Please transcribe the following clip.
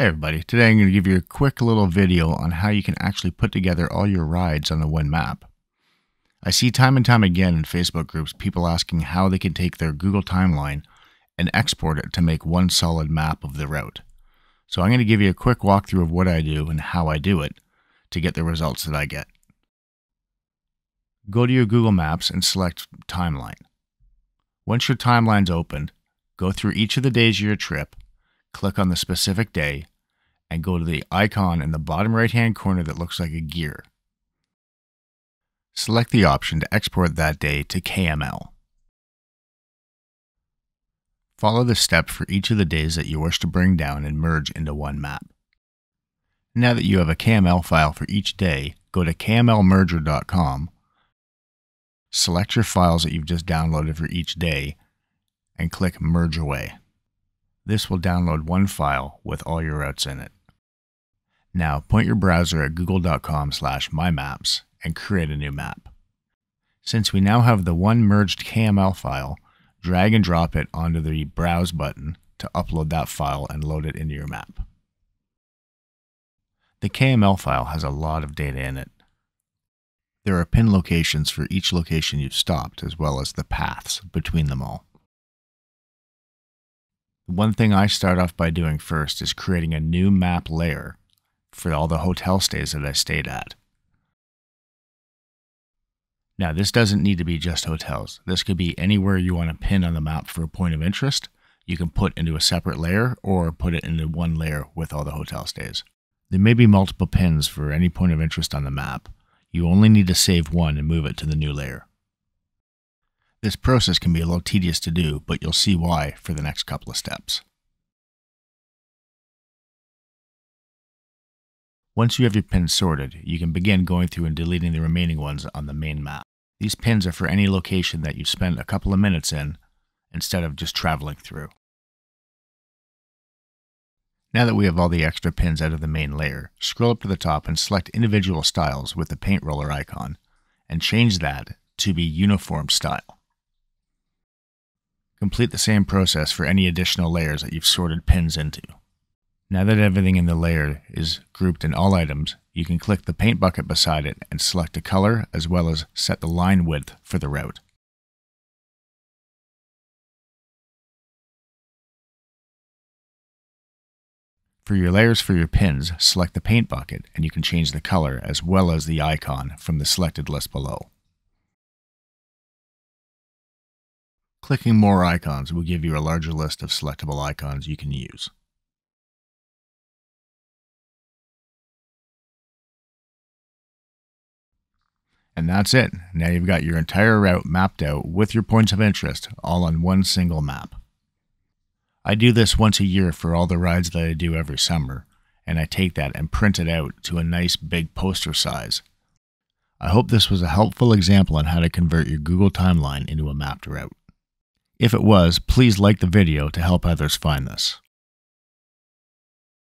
Hey everybody, today I'm going to give you a quick little video on how you can actually put together all your rides on the one map. I see time and time again in Facebook groups people asking how they can take their Google timeline and export it to make one solid map of the route. So I'm going to give you a quick walkthrough of what I do and how I do it to get the results that I get. Go to your Google Maps and select Timeline. Once your timeline's opened, go through each of the days of your trip click on the specific day, and go to the icon in the bottom right hand corner that looks like a gear. Select the option to export that day to KML. Follow the steps for each of the days that you wish to bring down and merge into one map. Now that you have a KML file for each day, go to kmlmerger.com, select your files that you've just downloaded for each day, and click Merge Away. This will download one file with all your routes in it. Now point your browser at google.com slash mymaps and create a new map. Since we now have the one merged KML file, drag and drop it onto the Browse button to upload that file and load it into your map. The KML file has a lot of data in it. There are pin locations for each location you've stopped, as well as the paths between them all. One thing I start off by doing first is creating a new map layer for all the hotel stays that I stayed at. Now, this doesn't need to be just hotels. This could be anywhere you want to pin on the map for a point of interest. You can put into a separate layer or put it into one layer with all the hotel stays. There may be multiple pins for any point of interest on the map. You only need to save one and move it to the new layer. This process can be a little tedious to do, but you'll see why for the next couple of steps. Once you have your pins sorted, you can begin going through and deleting the remaining ones on the main map. These pins are for any location that you've spent a couple of minutes in instead of just traveling through. Now that we have all the extra pins out of the main layer, scroll up to the top and select individual styles with the paint roller icon and change that to be uniform style. Complete the same process for any additional layers that you've sorted pins into. Now that everything in the layer is grouped in all items, you can click the paint bucket beside it and select a color as well as set the line width for the route. For your layers for your pins, select the paint bucket and you can change the color as well as the icon from the selected list below. Clicking more icons will give you a larger list of selectable icons you can use. And that's it. Now you've got your entire route mapped out with your points of interest all on one single map. I do this once a year for all the rides that I do every summer, and I take that and print it out to a nice big poster size. I hope this was a helpful example on how to convert your Google timeline into a mapped route. If it was, please like the video to help others find this.